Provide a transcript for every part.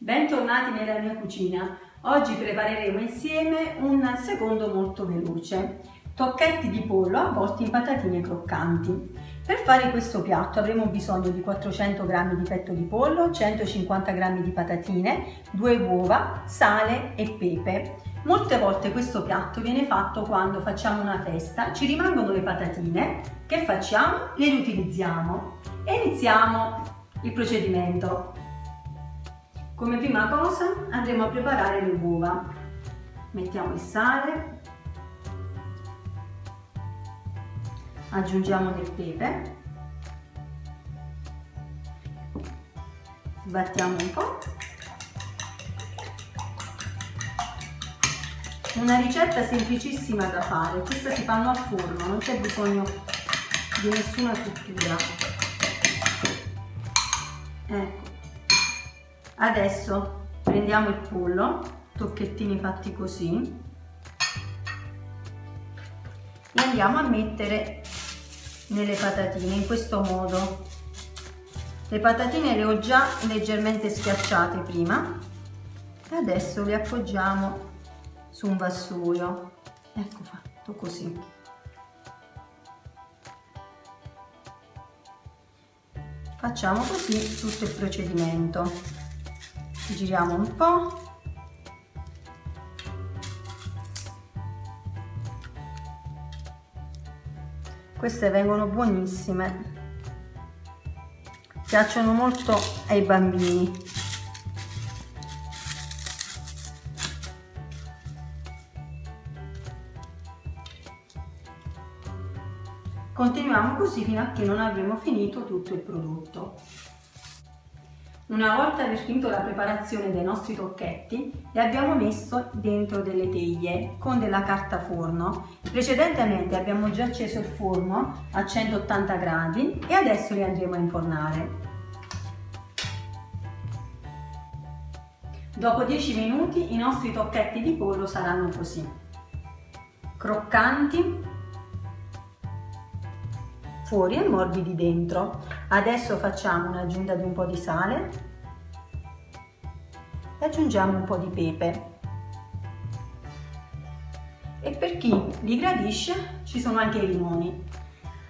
Bentornati nella mia cucina. Oggi prepareremo insieme un secondo molto veloce, tocchetti di pollo avvolti in patatine croccanti. Per fare questo piatto avremo bisogno di 400 g di petto di pollo, 150 g di patatine, due uova, sale e pepe. Molte volte questo piatto viene fatto quando facciamo una festa, ci rimangono le patatine, che facciamo? Le riutilizziamo e iniziamo il procedimento. Come prima cosa andremo a preparare le uova. Mettiamo il sale, aggiungiamo del pepe, sbattiamo un po'. Una ricetta semplicissima da fare, questa si fanno al forno, non c'è bisogno di nessuna struttura. Ecco, Adesso prendiamo il pollo, tocchettini fatti così, e andiamo a mettere nelle patatine in questo modo. Le patatine le ho già leggermente schiacciate prima e adesso le appoggiamo su un vassoio. Ecco fatto così. Facciamo così tutto il procedimento giriamo un po' queste vengono buonissime. Piacciono molto ai bambini. Continuiamo così fino a che non avremo finito tutto il prodotto una volta aver finito la preparazione dei nostri tocchetti, li abbiamo messo dentro delle teglie con della carta forno. Precedentemente abbiamo già acceso il forno a 180 gradi e adesso li andremo a infornare. Dopo 10 minuti i nostri tocchetti di pollo saranno così. Croccanti, fuori e morbidi dentro. Adesso facciamo un'aggiunta di un po' di sale e aggiungiamo un po' di pepe. E per chi li gradisce ci sono anche i limoni.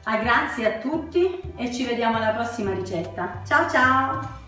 Ah, grazie a tutti e ci vediamo alla prossima ricetta. Ciao ciao!